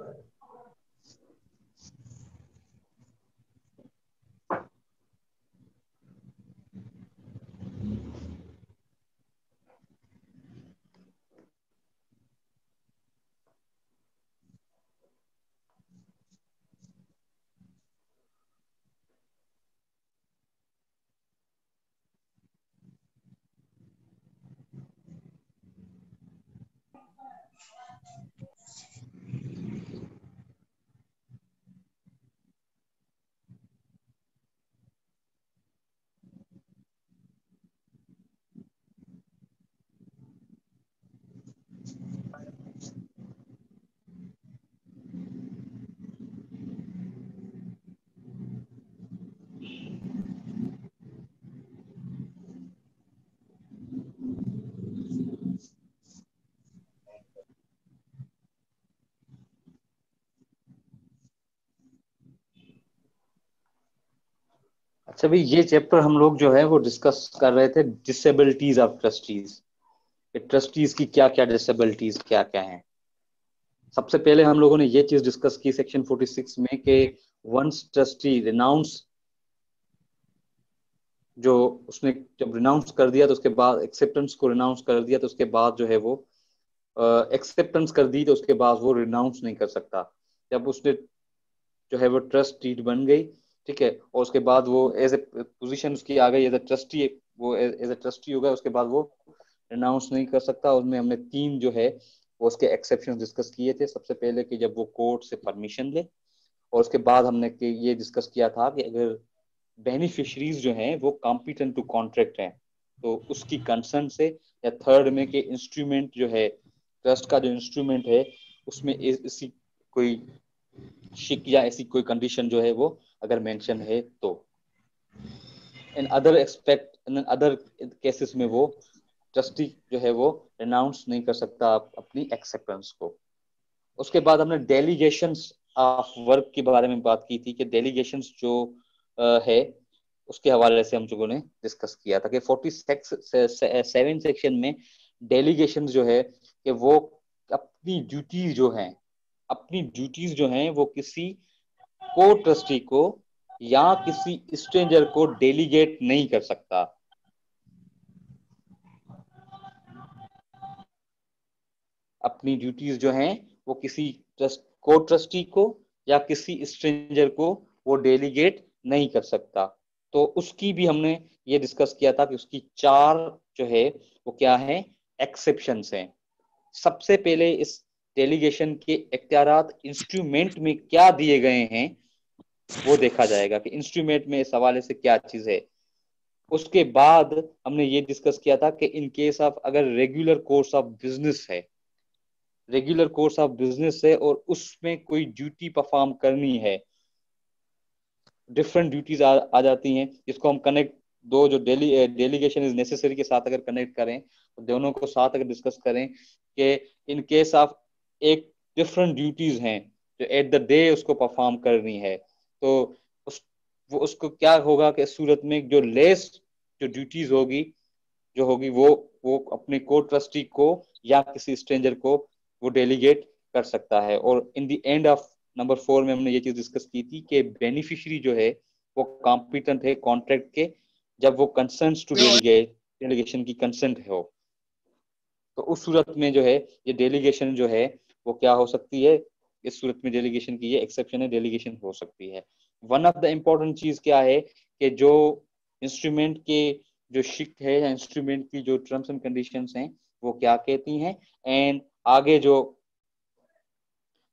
good. अच्छा भाई, ये चैप्टर हम लोग जो है वो डिस्कस कर रहे थे डिसेबिलिटीज ऑफ़ ट्रस्टीज ट्रस्टीज की क्या क्या डिसेबिलिटीज क्या क्या है? सबसे पहले हम लोगों ने ये चीज़ डिस्कस की सेक्शन 46 में कि वंस ट्रस्टी रिनाउंस जो उसने जब रिनाउंस कर दिया तो उसके बाद एक्सेप्टेंस को रिनाउंस कर दिया तो उसके बाद जो है वो एक्सेप्टेंस कर दी तो उसके बाद वो रिनाउंस नहीं कर सकता। जब उसने जो है वो ट्रस्ट डीड बन गई ठीक है, और उसके बाद वो एज ए पोजिशन उसकी आ गई एज ए ट्रस्टी वो एज ए ट्रस्टी हो गया, उसके बाद वो रिनाउंस नहीं कर सकता, उसमें हमने तीन जो है, वो उसके एक्सेप्शन डिस्कस किए थे। सबसे पहले कि जब वो कोर्ट से परमिशन ले, और उसके बाद हमने ये डिस्कस किया था कि अगर बेनिफिशरीज जो हैं, वो कॉम्पिटेंट टू कॉन्ट्रैक्ट हैं तो उसकी कंसर्न से, या थर्ड में कि इंस्ट्रूमेंट जो है ट्रस्ट का जो इंस्ट्रूमेंट है, उसमें इसी कोई शिक या ऐसी कोई कंडीशन जो है वो अगर मेंशन है तो। In other expect in other cases में वो ट्रस्टी जो है वो अनाउंस नहीं कर सकता आप अपनी एक्सेप्टेंस को। उसके बाद हमने डेलीगेशन ऑफ़ वर्क के बारे में बात की थी कि डेलीगेशन जो है, उसके हवाले से हम लोगों ने डिस्कस किया था कि फोर्टी सेवन सेक्शन में डेलीगेशन जो है कि वो अपनी ड्यूटीज़ जो हैं, अपनी ड्यूटीज़ जो हैं वो किसी को ट्रस्टी को या किसी स्ट्रेंजर को डेलीगेट नहीं कर सकता। अपनी ड्यूटीज़ जो हैं, वो किसी ट्रस्ट को ट्रस्टी को या किसी स्ट्रेंजर को वो डेलीगेट नहीं कर सकता। तो उसकी भी हमने ये डिस्कस किया था कि उसकी चार जो है, वो क्या है? एक्सेप्शन हैं। सबसे पहले इस डेलीगेशन के इख्तियार इंस्ट्रूमेंट में क्या दिए गए हैं वो देखा जाएगा कि इंस्ट्रूमेंट में इस हवाले से क्या चीज़ है। उसके बाद हमने ये डिस्कस किया था कि इन केस ऑफ़ अगर रेगुलर कोर्स ऑफ़ बिज़नेस है रेगुलर कोर्स ऑफ़ बिज़नेस है और उसमें कोई ड्यूटी परफॉर्म करनी है डिफरेंट ड्यूटीज़ आ, आ जाती हैं जिसको हम कनेक्ट दो जो डेली डेलीगेशन इज़ नेसेसरी के साथ अगर कनेक्ट करें तो दोनों को साथ अगर डिस्कस करें कि इन केस ऑफ़ एक डिफरेंट ड्यूटीज़ हैं जो एट द डे उसको परफॉर्म करनी है। तो उस, वो उसको क्या होगा कि सूरत में जो लेस जो ड्यूटीज़ होगी, जो होगी वो वो अपने को ट्रस्टी को या किसी स्ट्रेंजर को वो डेलीगेट कर सकता है। और in the end of number four में हमने ये चीज़ डिस्कस की थी कि बेनिफिशियरी जो है, वो कॉम्पिटेंट है कॉन्ट्रैक्ट के, जब वो कंसर्न टू डेलीगेट डेलीगेशन की कंसेंट हो। तो उस सूरत में जो है, ये डेलीगेशन जो है वो क्या हो सकती है? इस सूरत में डेलीगेशन की ये एक्सेप्शन है डेलीगेशन हो सकती है। वन ऑफ़ द इम्पोर्टेंट चीज़ क्या है कि जो इंस्ट्रूमेंट के जो शिफ्ट है या इंस्ट्रूमेंट की जो टर्म्स एंड कंडीशन हैं, वो क्या कहती हैं? एंड आगे जो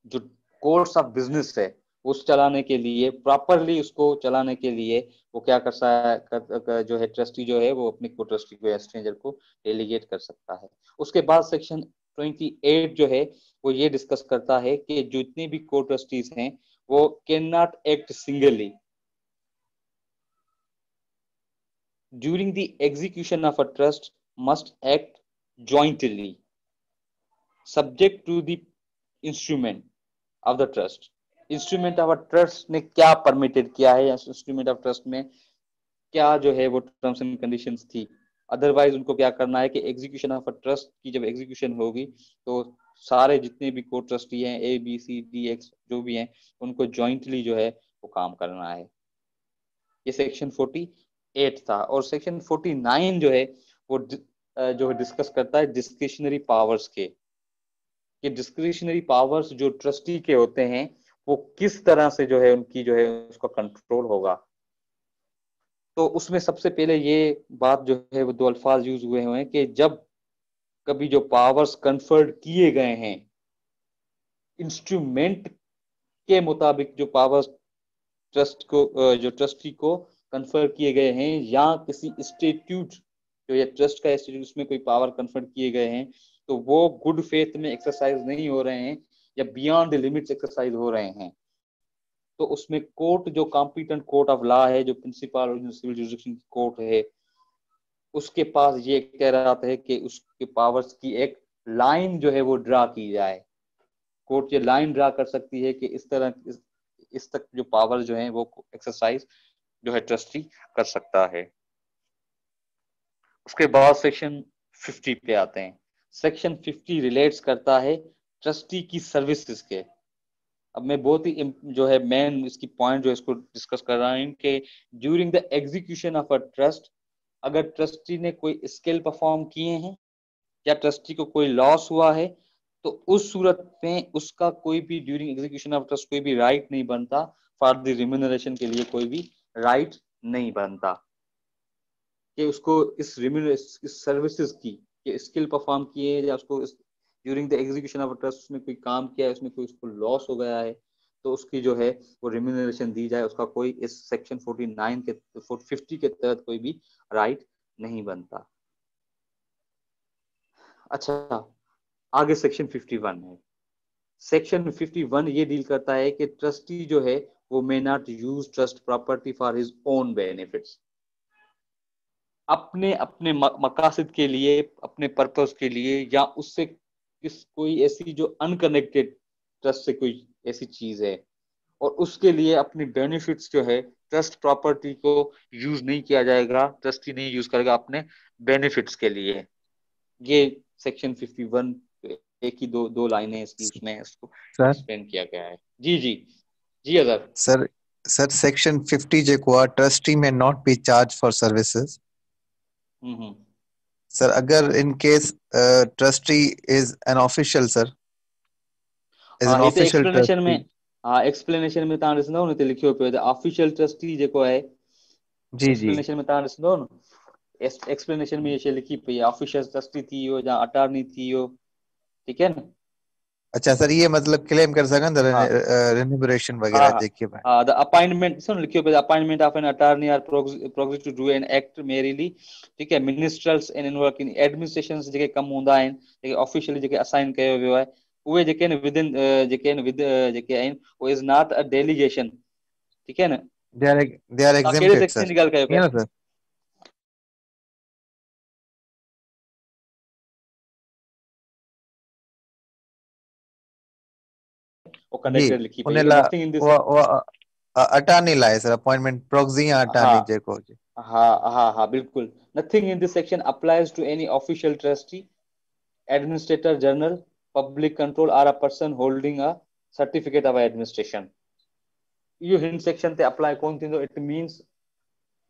जो कोर्स ऑफ़ बिज़नेस है, उस चलाने के लिए प्रॉपरली उसको चलाने के लिए, वो क्या कर सकता है जो है ट्रस्टी जो है, वो अपने को ट्रस्टी को या स्ट्रेंजर को डेलीगेट कर सकता है। उसके बाद सेक्शन 28 जो है, वो ये डिस्कस करता है कि जितने भी को ट्रस्टीज हैं, वो can not act singly during the execution of a trust must act jointly subject to the instrument of the trust instrument of a trust ने क्या परमिटेड किया है? इंस्ट्रूमेंट ऑफ़ ट्रस्ट में क्या जो है वो टर्म्स एंड कंडीशंस थी? अदरवाइज़ उनको क्या करना है कि एग्जीक्यूशन ऑफ़ अ ट्रस्ट की जब एग्जीक्यूशन होगी तो सारे जितने भी को ट्रस्टी हैं A B C D X जो भी हैं, उनको ज्वाइंटली जो है, वो काम करना है। ये सेक्शन 48 था और सेक्शन 49 जो है, वो जो है डिस्कस करता है डिस्क्रिशनरी पावर्स के। कि डिस्क्रिशनरी पावर्स जो ट्रस्टी के होते हैं, वो किस तरह से जो है, उनकी जो है, उसका कंट्रोल होगा। तो उसमें सबसे पहले ये बात जो है, वो दो अल्फाज यूज़ हुए हुए हैं कि जब कभी जो पावर्स कन्फर्ड किए गए हैं इंस्ट्रूमेंट के मुताबिक जो पावर्स ट्रस्ट को जो ट्रस्टी को कन्फर किए गए हैं, या किसी इंस्टीट्यूट जो ये ट्रस्ट का इंस्टीट्यूट उसमें कोई पावर कन्फर किए गए हैं तो वो गुड फेथ में एक्सरसाइज नहीं हो रहे हैं, या बियॉन्ड लिमिट्स एक्सरसाइज हो रहे हैं। तो उसमें कोर्ट जो कॉम्पिटेंट कोर्ट ऑफ़ लॉ है जो प्रिंसिपल सिविल जुडिक्शन की कोर्ट है उसके पास ये कह रहा था कि उसके पावर्स की एक लाइन जो है वो ड्रा की जाए। कोर्ट ये लाइन ड्रा कर सकती है कि इस तरह इस, इस तक जो पावर जो है वो एक्सरसाइज जो है ट्रस्टी कर सकता है। उसके बाद सेक्शन 50 पे आते हैं। सेक्शन 50 रिलेट्स करता है ट्रस्टी की सर्विसेज़ के। अब मैं बहुत ही जो है मेन इसकी पॉइंट जो इसको डिस्कस कर रहा हूँ कि during the execution of a trust अगर ट्रस्टी ने कोई स्किल परफॉर्म किए हैं, या ट्रस्टी को कोई लॉस हुआ है तो उस सूरत में उसका कोई भी ड्यूरिंग एग्जीक्यूशन ऑफ़ ट्रस्ट कोई भी राइट नहीं बनता फॉर द रिम्यूनरेशन के लिए कोई भी राइट नहीं बनता। कि उसको इस इस सर्विसेज़ की स्किल परफॉर्म किए या उसको during the execution of trust उसने कोई काम किया है उसमें कोई उसको लॉस हो गया है तो उसकी जो है, वो रिम्यूनरेशन दी जाए, उसका कोई इस सेक्शन 49 के 50 के तहत कोई भी राइट नहीं बनता। अच्छा आगे सेक्शन 51 है। सेक्शन 51 ये डील करता है कि ट्रस्टी जो है, वो may not use trust property for his own benefits अपने अपने मकासद के लिए, अपने पर्पस के लिए, या उससे किस कोई ऐसी जो अनकनेक्टेड ट्रस्ट से कोई ऐसी चीज़ है और उसके लिए अपनी बेनिफिट्स जो है ट्रस्ट प्रॉपर्टी को यूज़ नहीं किया जाएगा ट्रस्टी नहीं यूज़ करेगा अपने बेनिफिट्स के लिए। ये सेक्शन 51 एक ही दो दो लाइनें इसकी उसमें इसको एक्सप्लेन किया गया है। जी जी। जी अगर सर सर सेक्शन 50 जेको आहे trustee may not be charge for services sir अगर in case trustee is an official sir is an official explanation में हाँ एक्सप्लेनेशन में तव्हां ॾिसंदव न हिते लिखियो पियो आहे ऑफिशियल ट्रस्टी जेको आहे जी जी एक्सप्लेनेशन में तव्हां ॾिसंदव न एक्सप्लेनेशन में ये शइ लिखी पई आहे ऑफिशियल ट्रस्टी थी वियो या अटॉर्नी थी वियो ठीक है ना अच्छा सर ये मतलब क्लेम कर सघनि था रिन्यूमरेशन वगैरह देखिए हाँ द अपॉइंटमेंट सुन लिखियो पे appointment of an attorney or progress to do an act merely ठीक है ministerials and in work in administration जेके कम हूंदा आहिनि जेके ऑफिशियली जेके असाइन कयो वियो आहे उहे जेके आहिनि विद इन जेके आहिनि विद जेके आहिनि उहे इज़ नॉट अ डेलीगेशन ठीक है ना? They are they are exempted sir ॻाल्हि कयो पिया? सर वो कनेक्टेड लिखी पई नथिंग इन दिस अटॉर्नी लाए सर अपॉइंटमेंट प्रॉक्सी या अटॉर्नी जेको हाँ हाँ हाँ बिल्कुल। Nothing in this section applies to any official trustee administrator general public control or a person holding a certificate of administration इहो हिन सेक्शन ते अप्लाई कोन थींदो इट मीन्स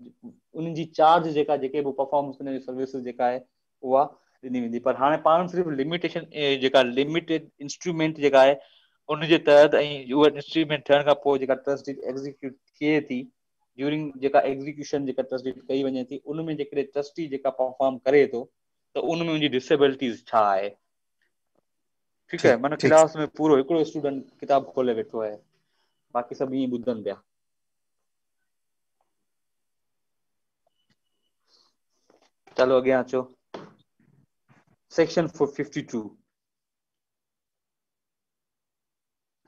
उन्हनि जी चार्ज जेका जेके बि परफॉर्मेंस उन जी सर्विसिस जेका आहे उहा ॾिनी वेंदी। पर हाणे पाण सिर्फ़ु लिमिटेशन जेका लिमिटेड इंस्ट्रूमेंट जेका आहे उन जे तहत ऐं उहा इंस्ट्रीमेंट थियण खां पोइ जेका ट्रस्टीट एग्ज़ीक्यूट थिए थी ड्यूरिंग जेका एग्ज़ीक्यूशन जेका ट्रस्टीट कई वञे थी उन में जेकॾहिं ट्रस्टी जेका परफॉर्म करे थो त उन में हुनजी डिसेबिलिटीज़ छा आहे? ठीकु आहे माना क्लास में पूरो हिकिड़ो स्टूडेंट किताब खोले वेठो आहे बाक़ी सभु ईअं ॿुधनि पिया। चलो अॻियाँ अचो। Section 52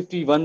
51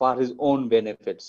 for his own benefits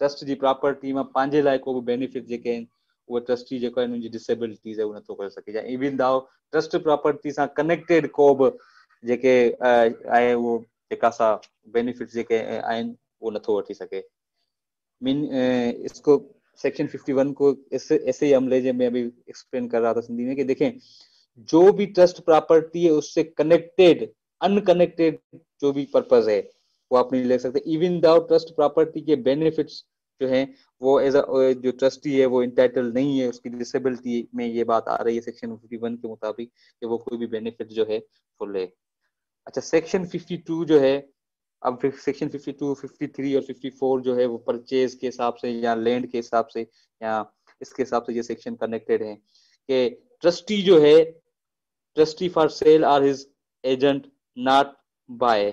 trust ji property माँ पंहिंजे लाइ को बि बेनिफिट जेके आहिनि, उहे ट्रस्टी जेको आहे हुनजी डिसेबिलिटीज़ आहे, उहो नथो करे सघे। या इवन दाओ ट्रस्ट प्रॉपर्टी सां कनेक्टेड को बि जेके आहे, उहो जेका सा बेनिफिट जेके आहिनि, उहो नथो वठी सघे। मीन इसको सेक्शन 51 को ऐसे ऐसे ही अमले जे में भी एक्सप्लेन कर रहा था सिंधी में कि देखें, जो भी ट्रस्ट प्रॉपर्टी है, उससे कनेक्टेड अनकनेक्टेड जो भी पर्पज है वो आप नहीं ले सकते। इवन दाउ ट्रस्ट प्रॉपर्टी के बेनिफिट्स जो है वो एज अ जो ट्रस्टी है वो इंटाइटल नहीं है उसकी डिसेबिलिटी में ये बात आ रही है सेक्शन 51 के मुताबिक कि वो कोई भी बेनिफिट जो है वो ले। अच्छा सेक्शन 52 जो है अब सेक्शन 52, 53 और 54 जो है वो परचेज के हिसाब से या लैंड के हिसाब से या इसके हिसाब से ये सेक्शन कनेक्टेड है कि ट्रस्टी जो है trustee for sale or his agent not by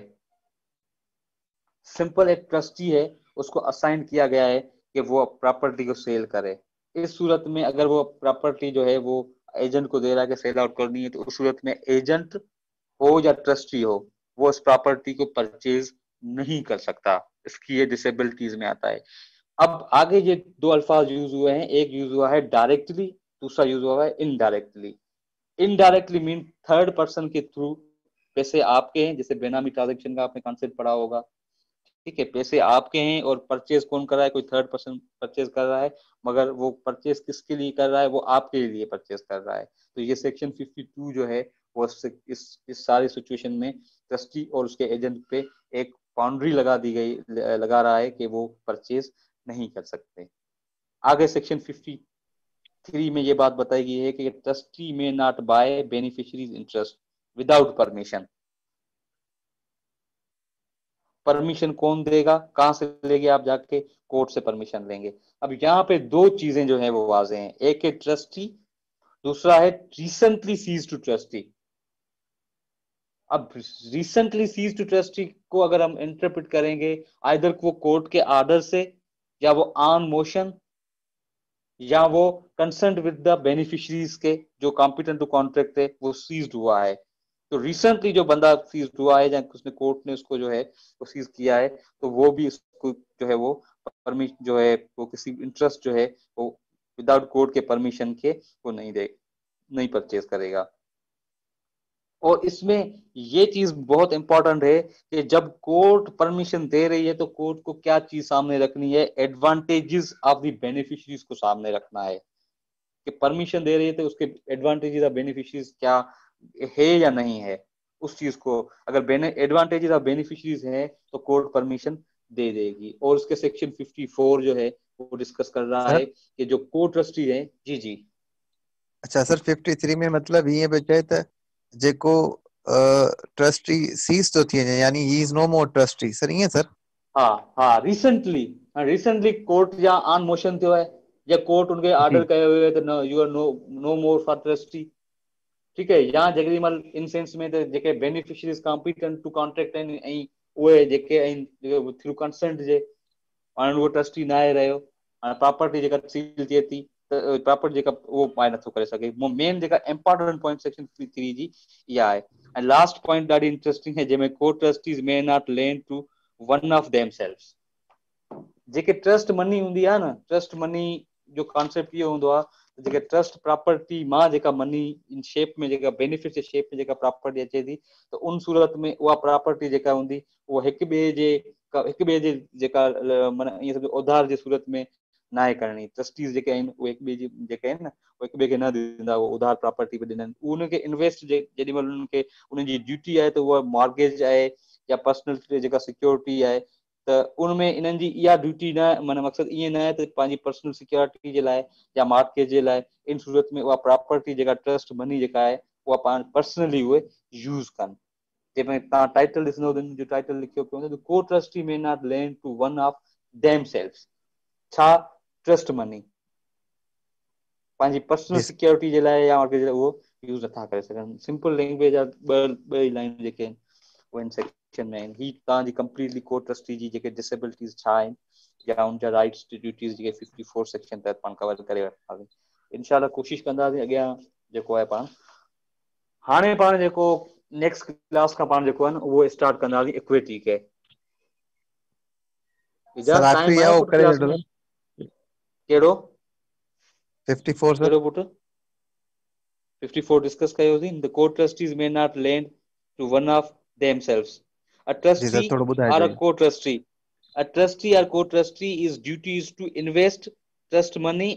simple एक ट्रस्टी है, उसको असाइन किया गया है कि वो प्रॉपर्टी को सेल करे। इस सूरत में अगर वो प्रॉपर्टी जो है, वो एजेंट को दे रहा है कि सेल आउट करनी है तो उस सूरत में एजेंट हो या ट्रस्टी हो, वो उस प्रॉपर्टी को परचेज नहीं कर सकता। इसकी ये डिसेबिलिटीज में आता है। अब आगे ये दो अल्फाज यूज़ हुए हैं। एक यूज़ हुआ है डायरेक्टली दूसरा यूज़ हुआ है indirectly indirectly mean third person के थ्रू पैसे आपके हैं, जैसे बेनामी ट्रांजेक्शन का आपने कॉन्सेप्ट पढ़ा होगा। ठीक है, पैसे आपके हैं और परचेज कौन कर रहा है? कोई थर्ड पर्सन परचेज कर रहा है, मगर वो परचेज किसके लिए कर रहा है? वो आपके लिए परचेज कर रहा है। तो ये सेक्शन 52 जो है, वो इस इस सारी सिचुएशन में ट्रस्टी और उसके एजेंट पे एक बाउंड्री लगा दी गई लगा रहा है कि वो परचेज नहीं कर सकते। आगे सेक्शन 53 में ये बात बताई गई है कि trustee may not buy beneficiaries interest without permission permission कौन देगा? कहाँ से लेंगे आप जाके? कोर्ट से परमिशन लेंगे। अब यहाँ पे दो चीज़ें जो है वो वाजे हैं। एक है ट्रस्टी दूसरा है रिसेंटली सीज टू ट्रस्टी अब रिसेंटली सीज टू ट्रस्टी को अगर हम इंटरप्रिट करेंगे आइदर वो कोर्ट के आर्डर से, या वो ऑन मोशन या वो कंसर्न विद द बेनिफिशरीज के, जो कॉम्पिटेंट टू कॉन्ट्रैक्ट थे, वो सीज हुआ है। तो रिसेंटली जो बंदा सीज हुआ है, या उसने कोर्ट ने उसको जो है, वो सीज किया है तो वो भी उसको जो है वो परमिशन जो है, वो किसी इंटरेस्ट जो है, वो विदाउट कोर्ट के परमिशन के, वो नहीं दे, नहीं परचेज करेगा। और इसमें ये चीज़ बहुत इंपॉर्टेंट है कि जब कोर्ट परमिशन दे रही है तो कोर्ट को क्या चीज़ सामने रखनी है? एडवांटेजेस ऑफ़ द बेनिफिशरीज को सामने रखना है। कि परमिशन दे रही है तो उसके एडवांटेजेस ऑफ़ बेनिफिशरीज क्या है या नहीं है उस चीज़ को अगर एडवांटेजेस ऑफ़ बेनिफिशरीज है तो कोर्ट परमिशन दे देगी। और उसके सेक्शन 54 जो है वो डिस्कस कर रहा है कि जो कोर्ट ट्रस्टी है जी जी। अच्छा सर 53 में मतलब ये बचे जेको ट्रस्टी सीज तो थी यानी he is no more trustee sir ईअं सर? हाँ हाँ रिसेंटली रिसेंटली कोर्ट या ऑन मोशन थियो है या कोर्ट उनके ऑर्डर कयो हुयो त you are no no more for trustee ठीक है या जेकॾहिं महिल इन सेंस में त जेके बेनिफिशरीज कॉम्पिटेंट टू कॉन्ट्रैक्ट आहिनि ऐं उहे जेके आहिनि थ्रू कंसेंट जे हाणे उहो ट्रस्टी न आहे रहियो हाणे प्रॉपर्टी जेका सील थिए थी प्रॉपर जेका उहो पाए नथो करे सघे। मेन जेका इंपॉर्टेंट पॉइंट सेक्शन थ्री जी, इहा आहे। ऐं लास्ट पॉइंट ॾाढी इंटरेस्टिंग है, जंहिंमें को trustees may not lend to one of them JK trust money हूंदी आहे न ट्रस्ट मनी जो कॉन्सेप्ट इहो हूंदो आहे जेके ट्रस्ट प्रॉपर्टी माँ जेका मनी इन शेप में, जेका बेनिफिट जे शेप में जेका प्रॉपर्टी अचे थी, त उन सूरत में उहा प्रॉपर्टी जेका हूंदी, उहा हिकु ॿिए जे हिकु ॿिए जे जेका, माना ईअं सम्झो उधार जे सूरत में न आहे करणी। ट्रस्टीज़ जेके आहिनि, उहे हिकु ॿिए जी, जेके आहिनि न, उहे हिकु ॿिए खे न ॾींदा, उहो उधार प्रॉपर्टी बि ॾींदा आहिनि उनखे इन्वेस्ट जे उन्हनि खे उनजी ड्यूटी आहे, त उहा मॉर्गेज आहे, या पर्सनल जेका सिक्योरिटी आहे त उनमें इन्हनि जी इहा ड्यूटी न माना मक़सदु ईअं न आहे त पंहिंजी पर्सनल सिक्योरिटी जे लाइ या मार्केज जे लाइ इन सूरत में उहा प्रॉपर्टी जेका ट्रस्ट मनी जेका आहे उहा पाण पर्सनली उहे यूज़ कनि। जंहिंमें तव्हां टाइटल ॾिसंदो जो टाइटल लिखियो पियो हूंदो को trustee may not lend to one of them self छा? ट्रस्ट मनी पंहिंजी पर्सनल सिक्योरिटी जे लाइ या मार्केट जे लाइ उहो यूज़ नथा करे सघनि। सिंपल लैंग्वेज जा ॿ ॿ लाइन जेके आहिनि। में आहिनि ही तव्हांजी कंप्लीटली को ट्रस्टी जी जेके डिसेबिलिटीज़ छा आहिनि या उनजा राइट्स ड्यूटीज़ जेके फिफ्टी फोर सेक्शन तहत पाण कवर करे वठंदासीं इनशाला कोशिशि कंदासीं अॻियाँ जेको आहे पाण। हाणे पाण जेको नेक्स्ट क्लास खां पाण जेको आहे न उहो स्टार्ट कंदासीं इक्विटी खे कहिड़ो 54 सर पुट? 54 डिस्कस कयोसीं the co-trustees may not lend to one of themselves a trustee or a co-trustee a trustee or co-trustee is duties to invest trust money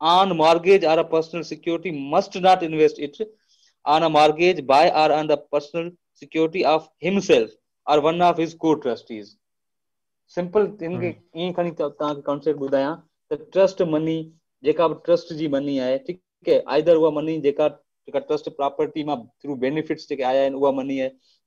on mortgage or a personal security must not invest it on a mortgage by or on the personal security of himself or one of his co-trustees simple इनके ईअं खणी तव्हांखे concept ॿुधायां त trust money जेका बि trust जी money आहे ठीकु आहे either उहा मनी जेका जेका ट्रस्ट प्रॉपर्टी माँ थ्रू बेनिफिट्स जेके आया आहिनि उहा मनी आहे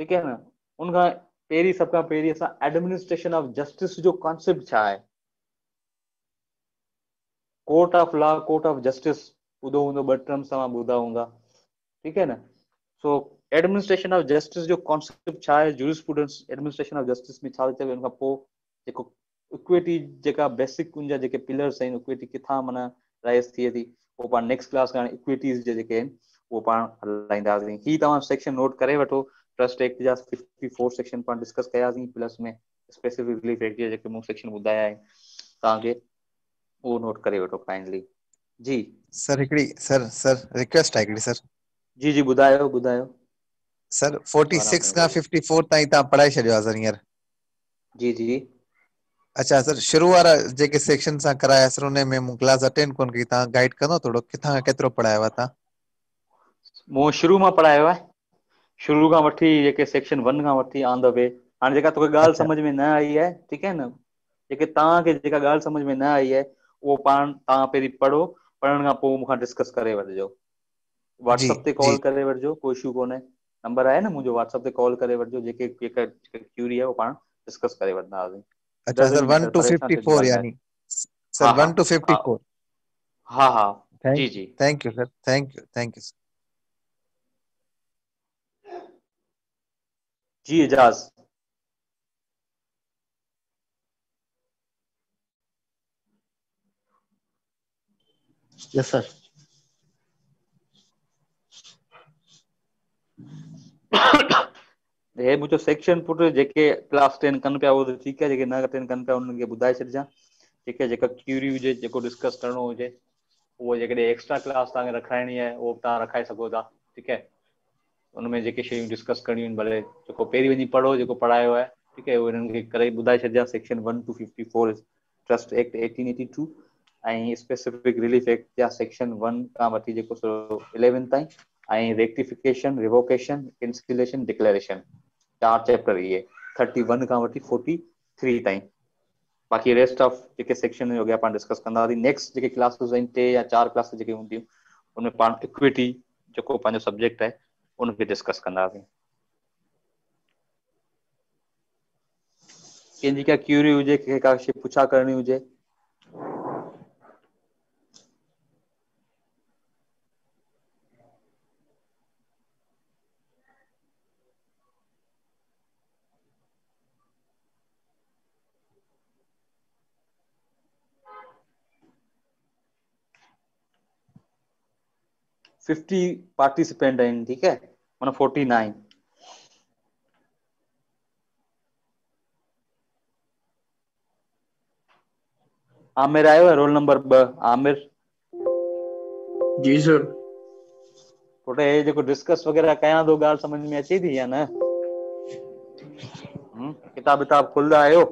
ठीकु आहे न? उनखां पहिरीं सभ खां पहिरीं असां एडमिनिस्ट्रेशन ऑफ़ जस्टिस जो कॉन्सेप्ट छा आहे court of law court of justice ॿुधो हूंदो ॿ टर्म्स तव्हां ॿुधा हूंदा ठीकु आहे न? सो एडमिनिस्ट्रेशन ऑफ़ जस्टिस जो कॉन्सेप्ट छा आहे जूरिस्प्रूडेंस एडमिनिस्ट्रेशन ऑफ़ जस्टिस में छा चयो हुन खां पोइ जेको इक्विटी जेका बेसिक उनजा जेके पिलर्स आहिनि इक्विटी किथां माना राइज़ थिए थी उहो पाण नेक्स्ट क्लास खां इक्विटीज़ जेके आहिनि उहो पाण हलाईंदासीं ही तव्हां सेक्शन नोट करे वठो ट्रस्ट एक्ट जा फिफ्टी फोर सेक्शन पाण डिस्कस कयासीं प्लस में स्पेसिफिक रिलीफ एक्ट जा जेके मूं सेक्शन ॿुधाया आहिनि तव्हांखे उहो नोट करे वठो फाइनली जी। सर हिकिड़ी सर सर रिक्वेस्ट आहे हिकिड़ी सर जी जी ॿुधायो ॿुधायो सर 46 खां 54 ताईं तव्हां पढ़ाए छॾियो आहे सर हींअर। जी जी। अच्छा सर शुरू वारा जेके सेक्शन सां कराया सर उन में मूं क्लास अटेंड कोन कई तव्हां गाइड कंदो थोरो किथां खां केतिरो पढ़ायो आहे तव्हां? मूं शुरू माँ पढ़ायो आहे। शुरू खां वठी जेके सेक्शन वन खां वठी ऑन द वे हाणे जेका तोखे ॻाल्हि अच्छा। समझ में न आई आहे ठीकु आहे न? जेके तव्हांखे जेका ॻाल्हि समझ में न आई आहे उहो पाण तव्हां पहिरीं पढ़ो पढ़ण खां पोइ मूंखां डिस्कस करे वठिजो। व्हाट्सअप ते कॉल जी। करे वठिजो कोई इशू कोन्हे। नंबर आहे न मुंहिंजो व्हाट्सअप ते कॉल करे वठिजो जेके जेका क्यूरी आहे उहो पाण डिस्कस करे वठंदासीं अच्छा सर Doesn't 1 टू परेशान थियण 54 यानी। सर हा, 1 टू 54 हा हा। जी जी। Thank you sir thank you thank you ji Ejaz yes sir हे मुंहिंजो सेक्शन पुट जेके क्लास टेन कनि पिया उहो त ठीकु आहे जेके न अटेंड कनि पिया उन्हनि खे ॿुधाए छॾिजां ठीकु आहे जेका क्यूरी हुजे जेको डिस्कस करिणो हुजे उहो जेकॾहिं एक्स्ट्रा क्लास तव्हांखे रखाइणी आहे उहो बि तव्हां रखाए सघो था। ठीकु आहे उनमें जेके शयूं डिस्कस करणियूं आहिनि भले जेको पहिरीं वञी पढ़ो, जेको पढ़ायो आहे, ठीकु आहे, उहो हिननि खे करे ॿुधाए छॾिजां section one two fifty four trust act eighteen eighty two ऐं स्पेसिफिक रिलीफ एक्ट जा सेक्शन वन खां वठी जेको इलेवन ताईं ऐं रेक्टिफिकेशन रिवोकेशन इंस्टिलेशन डिक्लेरेशन चार चैप्टर इहे थर्टी वन खां वठी फोर्टी थ्री ताईं। बाक़ी रेस्ट ऑफ़ जेके सेक्शन अॻियाँ पाण डिस्कस कंदासीं नेक्स्ट जेके क्लासिस आहिनि, टे या चार क्लास जेके हूंदियूं, उनमें पाण इक्विटी जेको पंहिंजो सब्जेक्ट आहे उनखे डिस्कस कंदासीं कंहिंजी का क्यूरी हुजे कंहिंखे का पुछा करणी हुजे फिफ्टी पार्टिसिपेंट आहिनि ठीकु आहे माना फोर्टी नाइन आमिर आयो आहे रोल नंबर ॿ आमिर। जी सर। हे जेको डिस्कस वग़ैरह कयां थो ॻाल्हि सम्झ में अचे थी या न? हम्म, किताब विताब खोलंदा आहियो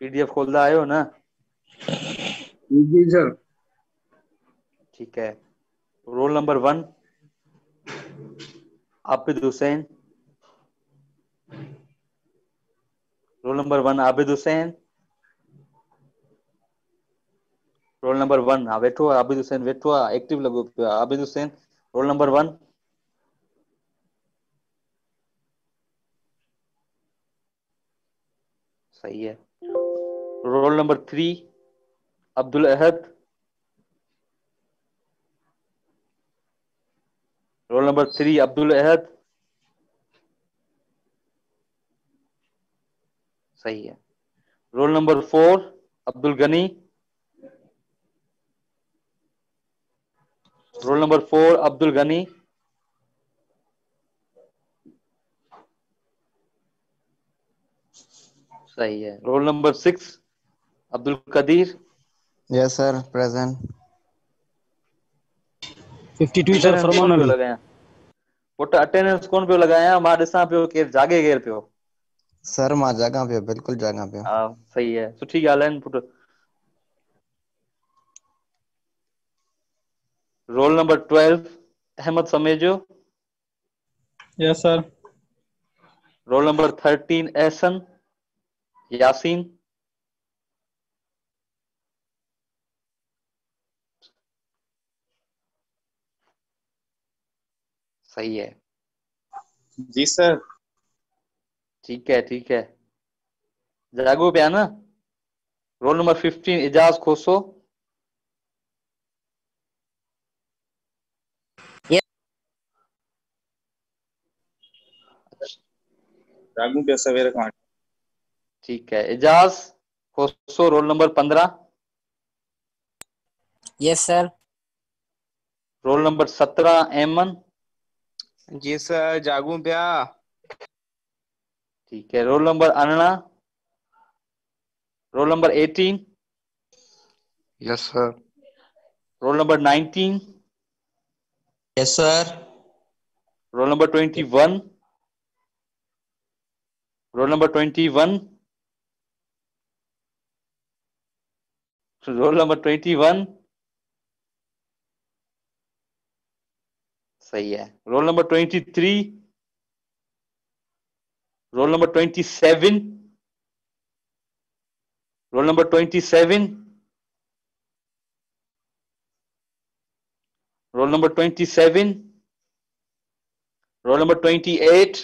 पीडीएफ खोलंदा आहियो न? जी सर। ठीक है। Roll number one Abid Hussain roll number one Abid Hussain roll number one हा वेठो आबिद हुसैन वेठो एक्टिव आहे Abid Hussain roll number one सही है। Roll number three Abdul Ahad roll number three Abdul Ahad सही है। Roll number four Abdul Ghani roll number four Abdul Ghani सही है। Roll number six Abdul Qadir yes sir present 52 sir Farman लॻायां पुट attendance कोन पियो लॻायां माँ ॾिसां पियो केरु जागे केरु पियो सर माँ जाॻां पियो बिल्कुलु जाॻां पियो हा। सही है। सुठी ॻाल्हि आहे put roll number twelve Ahmed Samejo. Yes sir roll number thirteen Ehsan Yasin सही है। जी सर। ठीक है ठीक है। जागो पे ना। Roll number fifteen Ijaz Khoso. जागू पे सवेरे ठीक है इजाज खोसो रोल नंबर पंद्रह। यस सर रोल नंबर सत्रह एमन। जी सर जागू पिया ठीक है रोल नंबर अनना। Roll number eighteen. Yes sir roll number nineteen. Yes sir roll number twenty one. Roll number twenty one. Roll number twenty one. सही है। Roll number twenty three roll number twenty seven roll number twenty seven roll number twenty seven roll number twenty eight